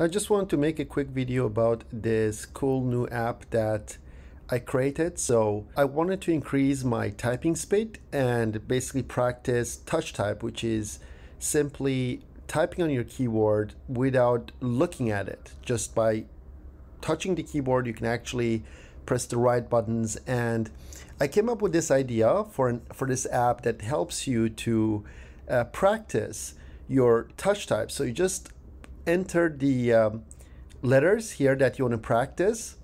I just want to make a quick video about this cool new app that I created. So I wanted to increase my typing speed and basically practice touch type, which is simply typing on your keyboard without looking at it. Just by touching the keyboard, you can actually press the right buttons. And I came up with this idea for, an, for this app that helps you to uh, practice your touch type. So you just enter the um, letters here that you want to practice.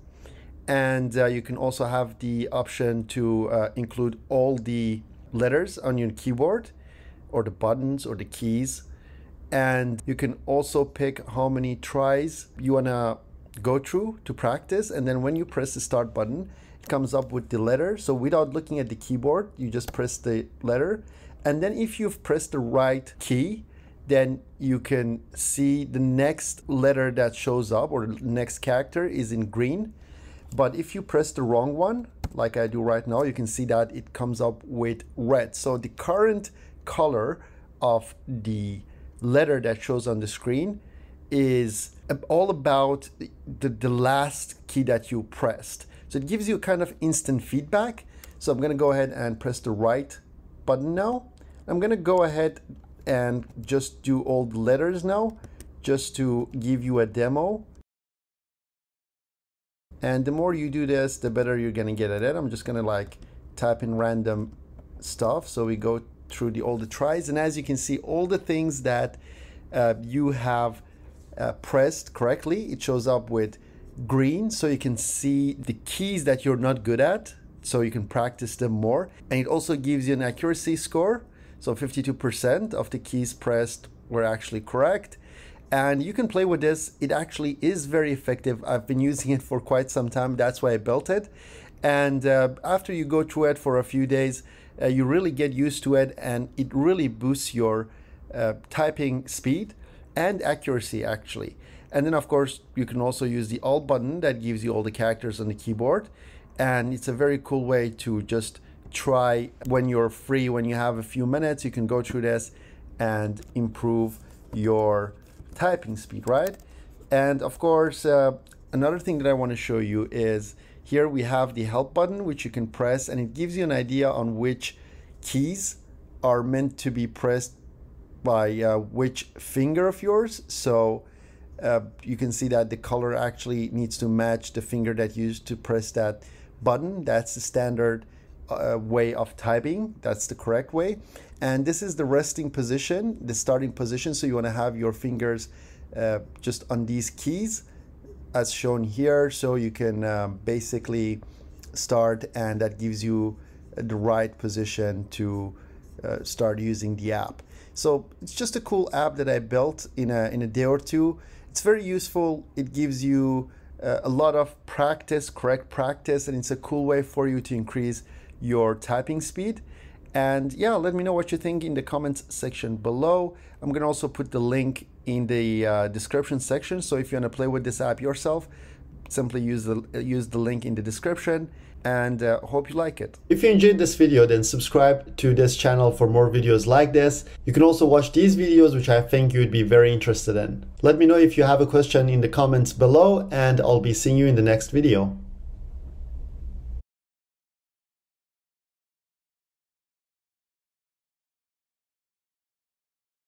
And uh, you can also have the option to uh, include all the letters on your keyboard or the buttons or the keys. And you can also pick how many tries you want to go through to practice. And then when you press the start button, it comes up with the letter. So without looking at the keyboard, you just press the letter. And then if you've pressed the right key, then you can see the next letter that shows up or the next character is in green. But if you press the wrong one, like I do right now, you can see that it comes up with red. So the current color of the letter that shows on the screen is all about the, the last key that you pressed. So it gives you kind of instant feedback. So I'm gonna go ahead and press the right button now. I'm gonna go ahead and just do all the letters now just to give you a demo. And the more you do this, the better you're gonna get at it. I'm just gonna like type in random stuff. So we go through the all the tries. And as you can see, all the things that uh, you have uh, pressed correctly, it shows up with green. So you can see the keys that you're not good at. So you can practice them more. And it also gives you an accuracy score so 52% of the keys pressed were actually correct. And you can play with this. It actually is very effective. I've been using it for quite some time. That's why I built it. And uh, after you go through it for a few days, uh, you really get used to it and it really boosts your uh, typing speed and accuracy actually. And then of course, you can also use the Alt button that gives you all the characters on the keyboard. And it's a very cool way to just try when you're free, when you have a few minutes, you can go through this and improve your typing speed, right? And of course, uh, another thing that I want to show you is here we have the help button, which you can press and it gives you an idea on which keys are meant to be pressed by uh, which finger of yours. So uh, you can see that the color actually needs to match the finger that used to press that button. That's the standard uh, way of typing. That's the correct way. And this is the resting position, the starting position. So you want to have your fingers uh, just on these keys as shown here. So you can um, basically start and that gives you the right position to uh, start using the app. So it's just a cool app that I built in a, in a day or two. It's very useful. It gives you uh, a lot of practice, correct practice, and it's a cool way for you to increase your typing speed. And yeah, let me know what you think in the comments section below. I'm gonna also put the link in the uh, description section. So if you wanna play with this app yourself, simply use the, use the link in the description and uh, hope you like it. If you enjoyed this video, then subscribe to this channel for more videos like this. You can also watch these videos, which I think you would be very interested in. Let me know if you have a question in the comments below and I'll be seeing you in the next video.